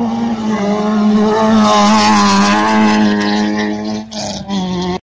Oh,